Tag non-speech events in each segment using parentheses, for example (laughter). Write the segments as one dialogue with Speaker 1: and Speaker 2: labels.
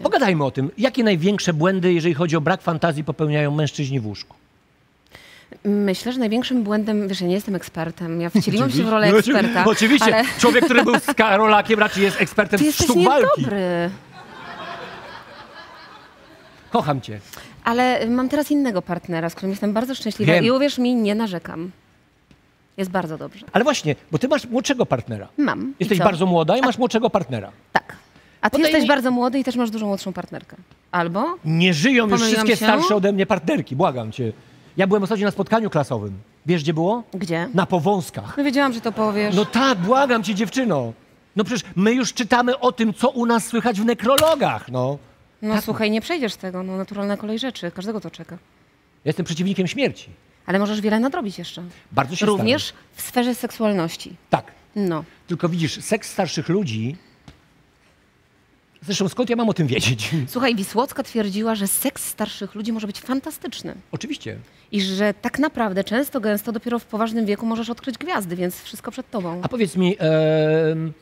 Speaker 1: oczywiście.
Speaker 2: Pogadajmy o tym. Jakie największe błędy, jeżeli chodzi o brak fantazji, popełniają mężczyźni w łóżku?
Speaker 1: Myślę, że największym błędem, wiesz, ja nie jestem ekspertem, ja wcieliłam się w rolę
Speaker 2: No,
Speaker 1: eksperta,
Speaker 2: Oczywiście.
Speaker 1: ale
Speaker 2: Człowiek, który był z (laughs) Karolakiem, raczej jest ekspertem
Speaker 1: ty jesteś
Speaker 2: sztuk walki.
Speaker 1: niedobry.
Speaker 2: Kocham cię.
Speaker 1: Ale mam teraz innego partnera, z którym jestem bardzo szczęśliwa
Speaker 2: Wiem.
Speaker 1: i uwierz mi, nie narzekam. Jest bardzo dobrze.
Speaker 2: Ale właśnie, bo ty masz młodszego partnera.
Speaker 1: Mam.
Speaker 2: Jesteś bardzo młoda i masz młodszego partnera.
Speaker 1: Tak. A ty
Speaker 2: Podaj
Speaker 1: jesteś
Speaker 2: mi-
Speaker 1: bardzo młody i też masz dużo młodszą partnerkę. Albo?
Speaker 2: Nie żyją już wszystkie
Speaker 1: się?
Speaker 2: starsze ode mnie partnerki, błagam cię. Ja byłem ostatnio na spotkaniu klasowym. Wiesz, gdzie było?
Speaker 1: Gdzie?
Speaker 2: Na Powązkach.
Speaker 1: No wiedziałam, że to powiesz.
Speaker 2: No tak, błagam cię, dziewczyno. No przecież my już czytamy o tym, co u nas słychać w nekrologach, no.
Speaker 1: No słuchaj, nie przejdziesz tego, no naturalna kolej rzeczy, każdego to czeka.
Speaker 2: Ja jestem przeciwnikiem śmierci.
Speaker 1: Ale możesz wiele nadrobić jeszcze.
Speaker 2: Bardzo się
Speaker 1: Również w sferze seksualności.
Speaker 2: staram. Tak.
Speaker 1: No.
Speaker 2: Tylko widzisz, seks starszych ludzi... Zresztą skąd ja mam o tym wiedzieć?
Speaker 1: Słuchaj, Wisłocka twierdziła, że seks starszych ludzi może być fantastyczny.
Speaker 2: Oczywiście.
Speaker 1: I że tak naprawdę często, gęsto dopiero w poważnym wieku możesz odkryć gwiazdy, więc wszystko przed tobą.
Speaker 2: A powiedz mi, em,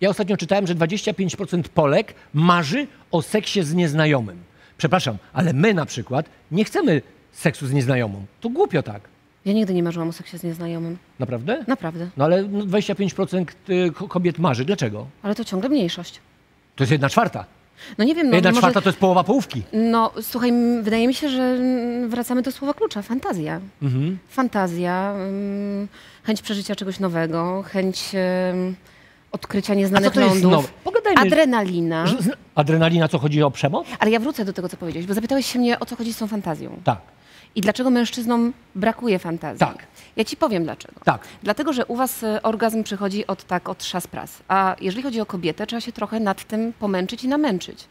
Speaker 2: ja ostatnio czytałem, że 25% Polek marzy o seksie z nieznajomym. Przepraszam, ale my na przykład nie chcemy seksu z nieznajomą. To głupio tak.
Speaker 1: Ja nigdy nie marzyłam o seksie z nieznajomym.
Speaker 2: Naprawdę?
Speaker 1: Naprawdę.
Speaker 2: No ale no, 25% y, ko- kobiet marzy. Dlaczego?
Speaker 1: Ale to ciągle mniejszość.
Speaker 2: To jest jedna czwarta.
Speaker 1: No nie wiem, no
Speaker 2: jedna
Speaker 1: może...
Speaker 2: czwarta to jest połowa połówki.
Speaker 1: No słuchaj, wydaje mi się, że wracamy do słowa klucza. Fantazja.
Speaker 2: Mhm.
Speaker 1: Fantazja, mm, chęć przeżycia czegoś nowego, chęć odkrycia nieznanych
Speaker 2: to jest
Speaker 1: lądów.
Speaker 2: nowe? Pogadajmy.
Speaker 1: Adrenalina.
Speaker 2: Adrenalina, co chodzi o przemoc?
Speaker 1: Ale ja wrócę do tego, co powiedziałeś, bo zapytałeś się mnie, o co chodzi z tą fantazją.
Speaker 2: Tak,
Speaker 1: I dlaczego mężczyznom brakuje fantazji.
Speaker 2: Tak.
Speaker 1: Ja ci powiem dlaczego.
Speaker 2: tak.
Speaker 1: Dlatego, że u was e, orgazm przychodzi od tak, od szas pras. A jeżeli chodzi o kobietę, trzeba się trochę nad tym pomęczyć i namęczyć.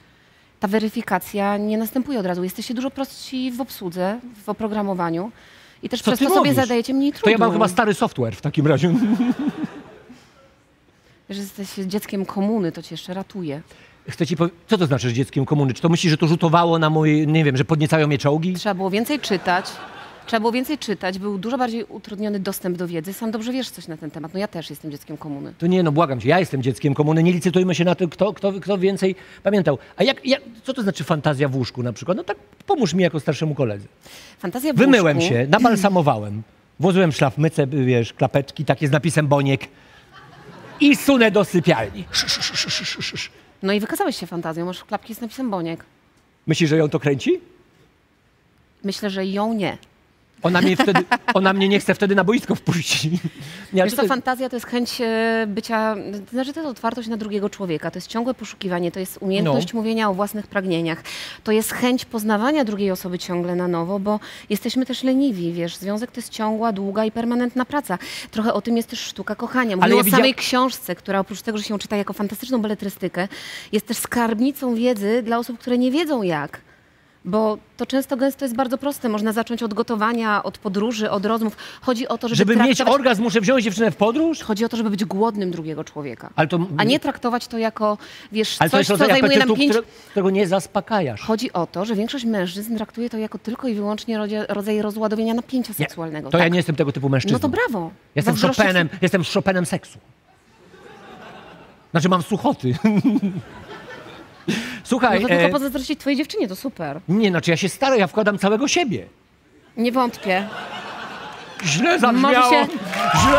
Speaker 1: Ta weryfikacja nie następuje od razu. Jesteście dużo prostsi w obsłudze, w oprogramowaniu i też
Speaker 2: Co
Speaker 1: przez to sobie
Speaker 2: mówisz?
Speaker 1: zadajecie mniej trudu.
Speaker 2: To ja mam chyba stary software w takim razie. (laughs)
Speaker 1: Że jesteś dzieckiem komuny, to cię jeszcze ratuje.
Speaker 2: Chcę ci powie- Co to znaczy, że dzieckiem komuny? Czy to myślisz, że to rzutowało na moje, nie wiem, że podniecają mnie czołgi?
Speaker 1: Trzeba było więcej czytać. Trzeba było więcej czytać, był dużo bardziej utrudniony dostęp do wiedzy. Sam dobrze wiesz coś na ten temat. No ja też jestem dzieckiem komuny.
Speaker 2: To nie, no błagam cię, ja jestem dzieckiem komuny, nie licytujmy się na to, kto, kto, kto więcej pamiętał. A jak, jak, co to znaczy fantazja w łóżku na przykład? No tak pomóż mi jako starszemu koledze.
Speaker 1: Fantazja w
Speaker 2: Wymyłem
Speaker 1: łóżku-
Speaker 2: się, nabalsamowałem, włożyłem szlafmycę, wiesz, klapeczki takie z napisem Boniek i sunę do sypialni. Sz, sz, sz, sz, sz, sz.
Speaker 1: No i wykazałeś się fantazją. Masz klapki z napisem Boniek.
Speaker 2: Myślisz, że ją to kręci?
Speaker 1: Myślę, że ją nie.
Speaker 2: Ona mnie, wtedy, ona mnie nie chce wtedy na boisko wpuścić. Nie,
Speaker 1: Wiesz
Speaker 2: to
Speaker 1: co,
Speaker 2: jest-
Speaker 1: fantazja to jest chęć e, bycia, to znaczy to jest otwartość na drugiego człowieka, to jest ciągłe poszukiwanie, to jest umiejętność
Speaker 2: No.
Speaker 1: mówienia o własnych pragnieniach, to jest chęć poznawania drugiej osoby ciągle na nowo, bo jesteśmy też leniwi, wiesz, związek to jest ciągła, długa i permanentna praca. Trochę o tym jest też sztuka kochania. Mówię
Speaker 2: Ale ja
Speaker 1: o
Speaker 2: widzia-
Speaker 1: samej książce, która oprócz tego, że się czyta jako fantastyczną beletrystykę, jest też skarbnicą wiedzy dla osób, które nie wiedzą jak. Bo to często gęsto jest bardzo proste. Można zacząć od gotowania, od podróży, od rozmów. Chodzi o to, żeby,
Speaker 2: Żeby mieć
Speaker 1: traktować...
Speaker 2: orgazm, muszę wziąć dziewczynę w podróż?
Speaker 1: Chodzi o to, żeby być głodnym drugiego człowieka.
Speaker 2: Ale to,
Speaker 1: A nie traktować to jako, wiesz,
Speaker 2: ale to
Speaker 1: coś,
Speaker 2: jest
Speaker 1: co zajmuje nam pięć...
Speaker 2: które, którego nie zaspokajasz.
Speaker 1: Chodzi o to, że większość mężczyzn traktuje to jako tylko i wyłącznie rodzaj rozładowienia napięcia
Speaker 2: Nie,
Speaker 1: seksualnego.
Speaker 2: to ja
Speaker 1: tak.
Speaker 2: nie jestem tego typu mężczyzną.
Speaker 1: No to brawo.
Speaker 2: Jestem Chopinem, jestem Chopinem seksu. Znaczy mam suchoty. (laughs) Słuchaj,
Speaker 1: No to tylko
Speaker 2: e,
Speaker 1: pozazdrościć twojej dziewczynie, to super.
Speaker 2: nie, znaczy ja się starę, ja wkładam całego siebie.
Speaker 1: Nie wątpię.
Speaker 2: Źle zabrzmiało.
Speaker 1: Może się-
Speaker 2: Źle.